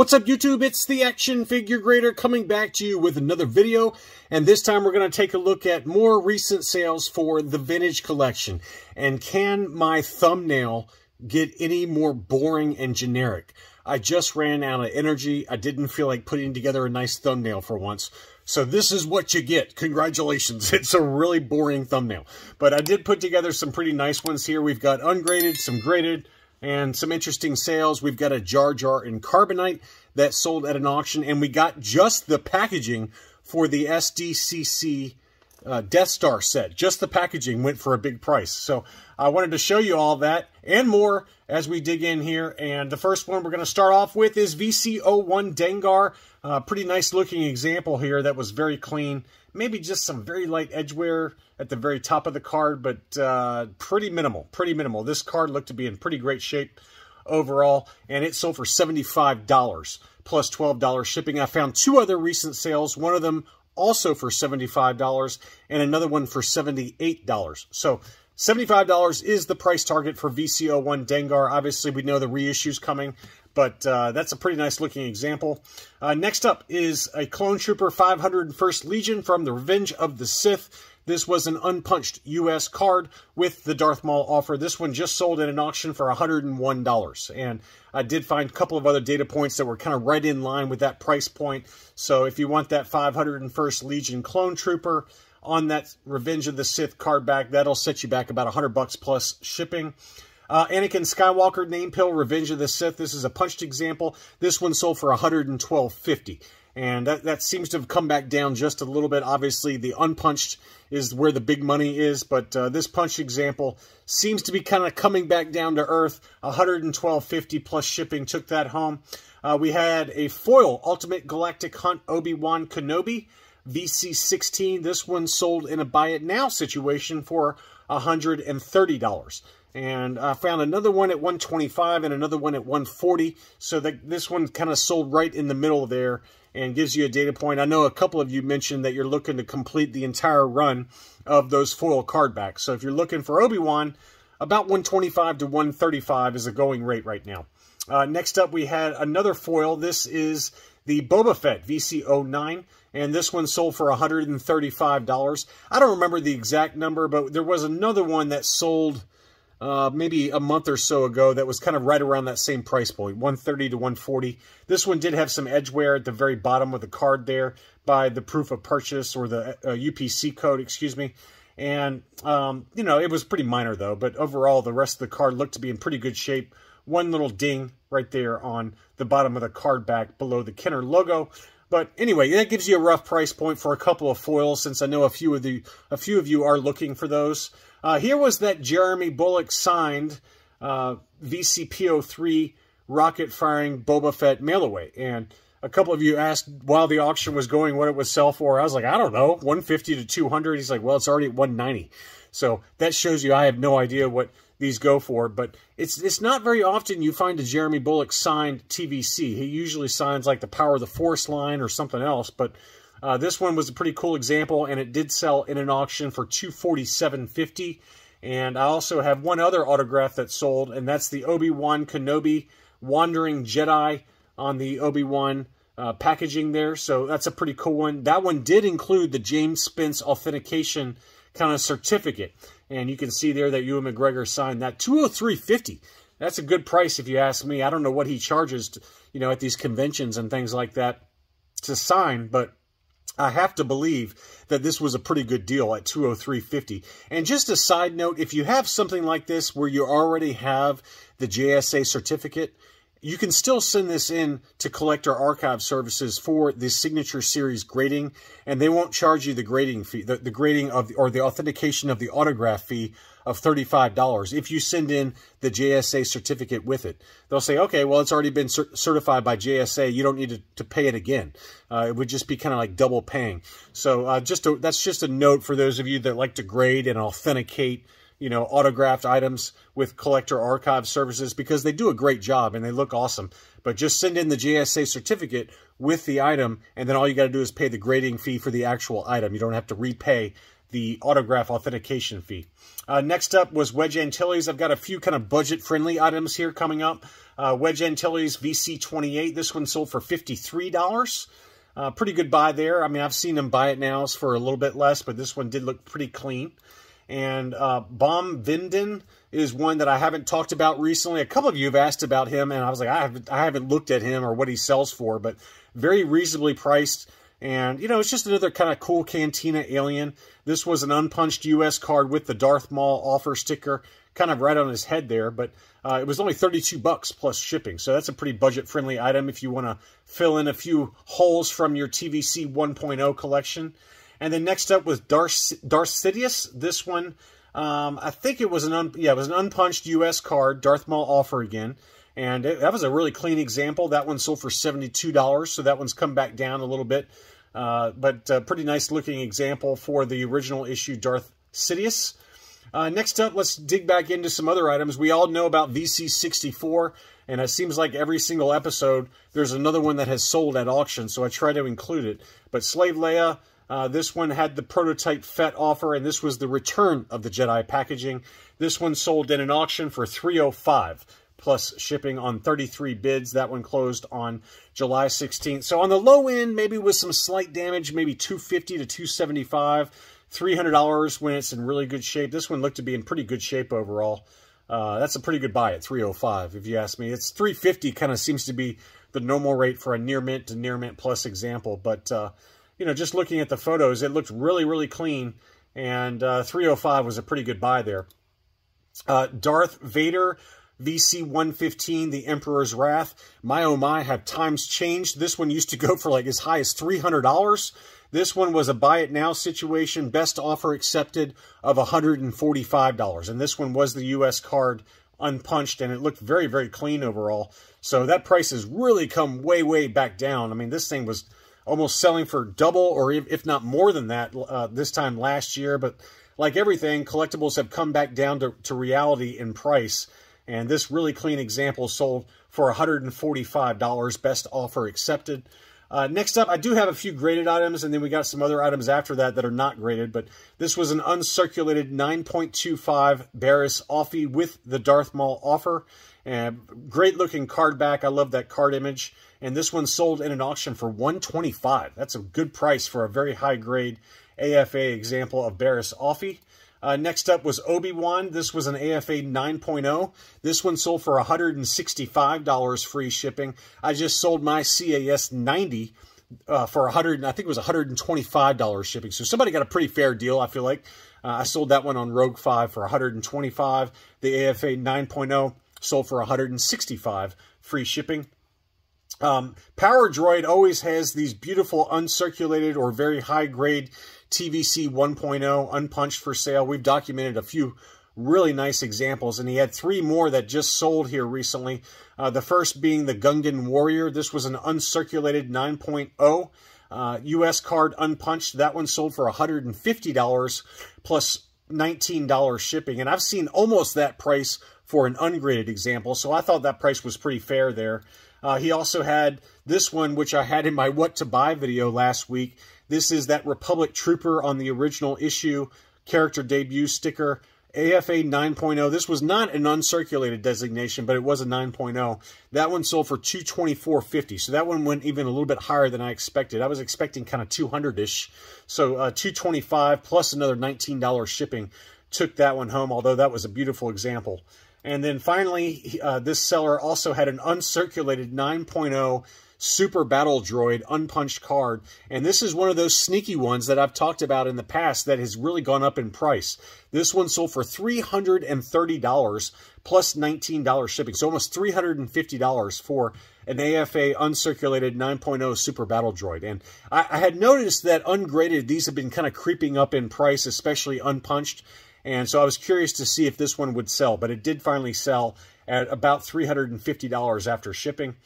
What's up YouTube? It's the Action Figure Grader coming back to you with another video. And this time we're going to take a look at more recent sales for the Vintage Collection. And can my thumbnail get any more boring and generic? I just ran out of energy. I didn't feel like putting together a nice thumbnail for once. So this is what you get. Congratulations. It's a really boring thumbnail. But I did put together some pretty nice ones here. We've got ungraded, some graded, and some interesting sales. We've got a Jar Jar in Carbonite that sold at an auction, and we got just the packaging for the SDCC uh, Death Star set. Just the packaging went for a big price. So I wanted to show you all that and more as we dig in here. And the first one we're going to start off with is VC01 Dengar. Uh, pretty nice looking example here that was very clean. Maybe just some very light edge wear at the very top of the card, but uh, pretty minimal, pretty minimal. This card looked to be in pretty great shape overall, and it sold for $75 plus $12 shipping. I found two other recent sales, one of them also for $75 and another one for $78. So $75 is the price target for VC01 Dengar. Obviously, we know the reissue's coming, but uh, that's a pretty nice looking example. Uh, next up is a Clone Trooper 501st Legion from the Revenge of the Sith. This was an unpunched U.S. card with the Darth Maul offer. This one just sold at an auction for $101. And I did find a couple of other data points that were kind of right in line with that price point. So if you want that 501st Legion Clone Trooper on that Revenge of the Sith card back, that'll set you back about 100 bucks plus shipping. Uh, Anakin Skywalker Name Pill Revenge of the Sith. This is a punched example. This one sold for 112.50. And that, that seems to have come back down just a little bit. Obviously, the unpunched is where the big money is, but uh, this punched example seems to be kind of coming back down to earth. 112.50 plus shipping took that home. Uh, we had a foil Ultimate Galactic Hunt Obi-Wan Kenobi VC16. This one sold in a buy it now situation for $130 and I found another one at 125 and another one at 140 so that this one kind of sold right in the middle there and gives you a data point. I know a couple of you mentioned that you're looking to complete the entire run of those foil card backs. So if you're looking for Obi-Wan, about 125 to 135 is a going rate right now. Uh, next up, we had another foil. This is the Boba Fett VC09, and this one sold for $135. I don't remember the exact number, but there was another one that sold uh, maybe a month or so ago that was kind of right around that same price point, 130 to 140. This one did have some edge wear at the very bottom of the card there by the proof of purchase or the uh, UPC code, excuse me. And, um, you know, it was pretty minor though, but overall the rest of the card looked to be in pretty good shape. One little ding right there on the bottom of the card back below the Kenner logo. But anyway, that gives you a rough price point for a couple of foils, since I know a few of the a few of you are looking for those. Uh, here was that Jeremy Bulloch signed uh, VCPO3 rocket firing Boba Fett mail away. And a couple of you asked while the auction was going what it would sell for. I was like, I don't know, 150 to 200. He's like, well, it's already at 190. So that shows you I have no idea what these go for, but it's it's not very often you find a Jeremy Bulloch signed TVC. He usually signs like the Power of the Force line or something else, but uh, this one was a pretty cool example, and it did sell in an auction for $247.50. And I also have one other autograph that sold, and that's the Obi-Wan Kenobi Wandering Jedi on the Obi-Wan uh, packaging there. So that's a pretty cool one. That one did include the James Spence authentication kind of certificate. And you can see there that Ewan McGregor signed that. 203.50. That's a good price if you ask me. I don't know what he charges, to, you know, at these conventions and things like that to sign, but I have to believe that this was a pretty good deal at 203.50. And just a side note, if you have something like this where you already have the JSA certificate, you can still send this in to Collector Archive Services for the Signature Series grading, and they won't charge you the grading fee, the, the grading of, the, or the authentication of the autograph fee of $35 if you send in the JSA certificate with it. They'll say, okay, well, it's already been certified by JSA. You don't need to, to pay it again. Uh, it would just be kind of like double paying. So uh, just a, that's just a note for those of you that like to grade and authenticate you know, autographed items with collector archive services because they do a great job and they look awesome. But just send in the JSA certificate with the item, and then all you got to do is pay the grading fee for the actual item. You don't have to repay the autograph authentication fee. Uh, next up was Wedge Antilles. I've got a few kind of budget-friendly items here coming up. Uh, Wedge Antilles VC28. This one sold for $53. Uh, pretty good buy there. I mean, I've seen them buy it now for a little bit less, but this one did look pretty clean. And uh, Bom Vimdin is one that I haven't talked about recently. A couple of you have asked about him, and I was like, I haven't, I haven't looked at him or what he sells for, but very reasonably priced. And, you know, it's just another kind of cool Cantina alien. This was an unpunched U.S. card with the Darth Maul offer sticker kind of right on his head there, but uh, it was only 32 bucks plus shipping. So that's a pretty budget-friendly item if you want to fill in a few holes from your TVC 1.0 collection. And then next up was Darth, Sidious. This one, um, I think it was an un, yeah, it was an unpunched U.S. card, Darth Maul offer again. And it, that was a really clean example. That one sold for $72, so that one's come back down a little bit. Uh, but a pretty nice looking example for the original issue Darth Sidious. Uh, next up, let's dig back into some other items. We all know about VC64, and it seems like every single episode, there's another one that has sold at auction, so I try to include it. But Slave Leia, uh, this one had the prototype Fett offer, and this was the return of the Jedi packaging. This one sold in an auction for 305 plus shipping on 33 bids. That one closed on July 16th. So on the low end, maybe with some slight damage, maybe 250 to 275 $300 when it's in really good shape. This one looked to be in pretty good shape overall. Uh, that's a pretty good buy at 305 if you ask me. It's 350 kind of seems to be the normal rate for a near mint to near mint plus example. But, uh, you know, just looking at the photos, it looked really, really clean. And uh, 305 was a pretty good buy there. Uh, Darth Vader VC 115, The Emperor's Wrath. My oh my, have times changed. This one used to go for like as high as $300. This one was a buy it now situation, best offer accepted of $145. And this one was the U.S. card unpunched, and it looked very, very clean overall. So that price has really come way, way back down. I mean, this thing was almost selling for double or if not more than that uh, this time last year. But like everything, collectibles have come back down to, to reality in price. And this really clean example sold for $145, best offer accepted. Uh, next up, I do have a few graded items, and then we got some other items after that that are not graded, but this was an uncirculated 9.25 Barriss Offee with the Darth Maul offer. And great looking card back. I love that card image. And this one sold in an auction for 125 That's a good price for a very high grade AFA example of Barriss Offee. Uh, next up was Obi-Wan. This was an AFA 9.0. This one sold for $165 free shipping. I just sold my CAS 90 uh, for 100 I think it was $125 shipping. So somebody got a pretty fair deal, I feel like. Uh, I sold that one on Rogue 5 for 125 The AFA 9.0 sold for 165 free shipping. Um, Power Droid always has these beautiful uncirculated or very high grade TVC 1.0 unpunched for sale. We've documented a few really nice examples, and he had three more that just sold here recently. Uh, the first being the Gungan Warrior. This was an uncirculated 9.0 uh, U.S. card unpunched. That one sold for $150 plus $19 shipping, and I've seen almost that price for an ungraded example, so I thought that price was pretty fair there. Uh, he also had this one, which I had in my What to Buy video last week. This is that Republic Trooper on the original issue character debut sticker. AFA 9.0. This was not an uncirculated designation, but it was a 9.0. That one sold for 224.50. So that one went even a little bit higher than I expected. I was expecting kind of 200-ish. So uh, 225 plus another $19 shipping took that one home, although that was a beautiful example. And then finally, uh, this seller also had an uncirculated 9.0 Super Battle Droid unpunched card. And this is one of those sneaky ones that I've talked about in the past that has really gone up in price. This one sold for $330 plus $19 shipping. So almost $350 for an AFA uncirculated 9.0 Super Battle Droid. And I, I had noticed that ungraded, these have been kind of creeping up in price, especially unpunched. And so I was curious to see if this one would sell, but it did finally sell at about $350 after shipping.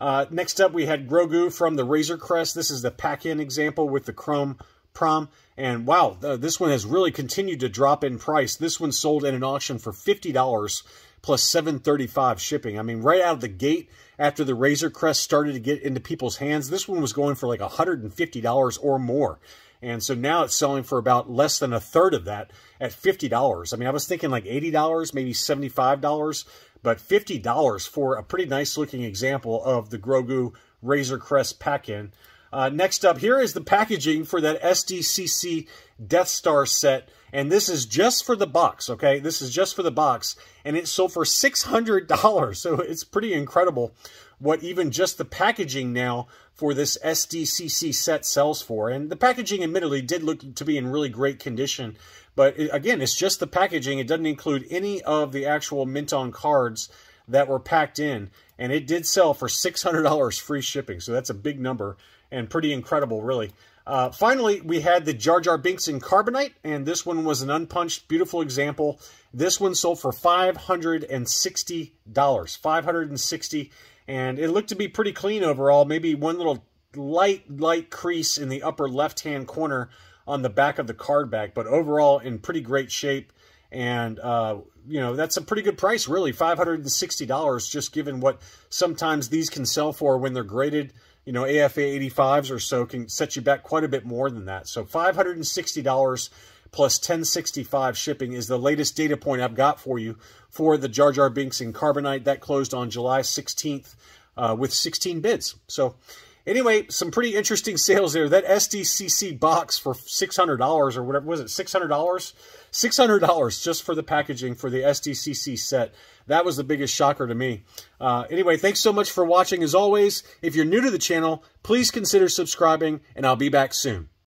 Uh, next up, we had Grogu from the Razor Crest. This is the pack-in example with the chrome pram. And wow, this one has really continued to drop in price. This one sold in an auction for $50 plus 735 shipping. I mean, right out of the gate, after the Razor Crest started to get into people's hands, this one was going for like $150 or more. And so now it's selling for about less than a third of that at $50. I mean, I was thinking like $80, maybe $75, but $50 for a pretty nice looking example of the Grogu Razor Crest pack-in. Uh, next up, here is the packaging for that SDCC Death Star set. And this is just for the box, okay? This is just for the box. And it sold for $600. So it's pretty incredible what even just the packaging now for this SDCC set sells for. And the packaging admittedly did look to be in really great condition. But it, again, it's just the packaging. It doesn't include any of the actual mint on cards that were packed in. And it did sell for $600 free shipping. So that's a big number and pretty incredible, really. Uh, finally, we had the Jar Jar Binks in Carbonite, and this one was an unpunched, beautiful example. This one sold for $560. 560 and it looked to be pretty clean overall. Maybe one little light, light crease in the upper left-hand corner on the back of the card back, but overall in pretty great shape. And, uh, you know, that's a pretty good price, really, $560, just given what sometimes these can sell for when they're graded. You know, AFA 85s or so can set you back quite a bit more than that. So $560 plus 1065 shipping is the latest data point I've got for you for the Jar Jar Binks in Carbonite. That closed on July 16th uh, with 16 bids. So anyway, some pretty interesting sales there. That SDCC box for $600 or whatever, was it $600? $600 just for the packaging for the SDCC set. That was the biggest shocker to me. Uh, anyway, thanks so much for watching. As always, if you're new to the channel, please consider subscribing, and I'll be back soon.